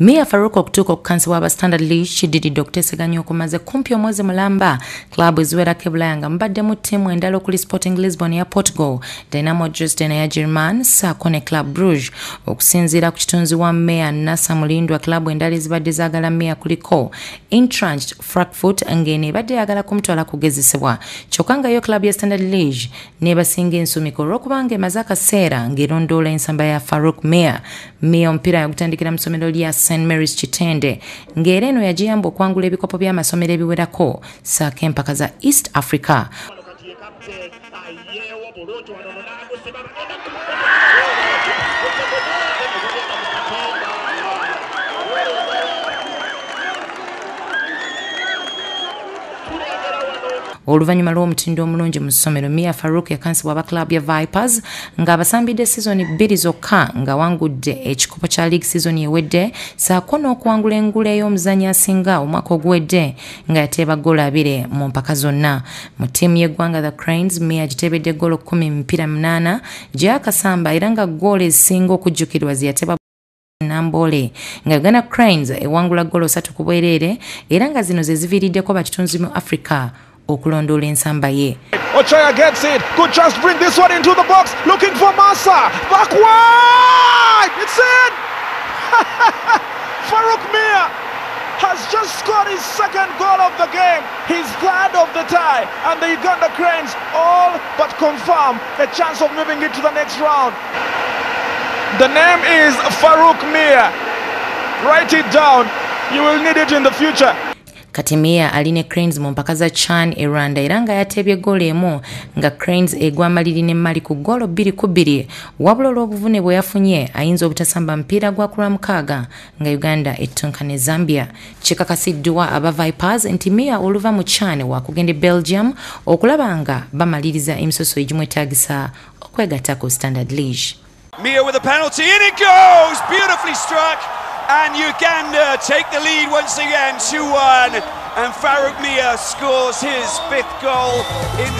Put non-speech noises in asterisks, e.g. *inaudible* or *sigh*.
mia faruk okutuuka okukansi w'aba standard league kiddiridde okuteeseganya okumaze kumpi omwezi mulamba. Klaabu eziwerako e bulaya nga mubaddemu ttiimu endala okuli sporting lisbon eya portugal dynamo dresden eya german saako ne club bruge okusinziira ku kitunzi wa meya nasa mulindwa klaabu endala ezibadde zaagala meya kuliko intranched frankfurt ng'eno ebadde yagala kumutwala kugezesebwa. Kyokka nga yo klaabu ya standard league neebasinga ensumiko olw'okubanga emaze akaseera ng'erondoola ensamba ya faruk meya meya omupiira yagutandikira mu ssomero lya st. Marys kitende ng'era eno yagiyamba okwangula ebikopo by'amasomero ebiwerako saako empaka za east africa oluvannyuma lw'omutindo omulungi mu ssomero mia faruk yakansibwa aba club ya vipers ng'abasambidde sizoni bbiri zokka ng'awangudde ekikopo kya league sizoni ewedde saako n'okuwangula engula ey'omuzannyi asinga omwaka oguwedde nga yateeba ggoolo abiri mu mpaka zonna. Mu ttiimu y'eggwanga the cranes mia giteebedde ggoolo kumi mu mipiira munaana gye yakasamba era nga ggoolo ezisinga okujjukirwa ze yateeba nambole. Nga uganda cranes ewangula ggoolo satu ku bwereere era nga zino ze ziviiriddeko bakitunzi mu africa okulondoola ensamba ye Ochoya gets it. Good just bring this one into the box. Looking for Massa. Back wide. It's in. *laughs* Farouk Mia has just scored his second goal of the game. His third of the tie. And the Uganda Cranes all but confirm a chance of moving it to the next round. The name is Farouk Mia. Write it down. You will need it in the future. Kati mia ali ne cranes mu mpaka za chan e rwanda era nga yateebye ggoolo emu nga cranes egwa maliri n'emmali ku ku bbiri. Wabula olw'obuvune bwe yafunye ayinza obutasamba mupiira gwa ku lwamukaaga nga uganda ettunka ne zambia. Kikakasiddwa aba vipers nti mia oluva mu chan wakugenda e belgium okulaba nga bamaliriza emisoso egimwetaagisa okwegatta ku standard league Mia with a penalty, in it goes! Beautifully struck, and Uganda take the lead once again, 2 1. And Farouk Mia scores his fifth goal in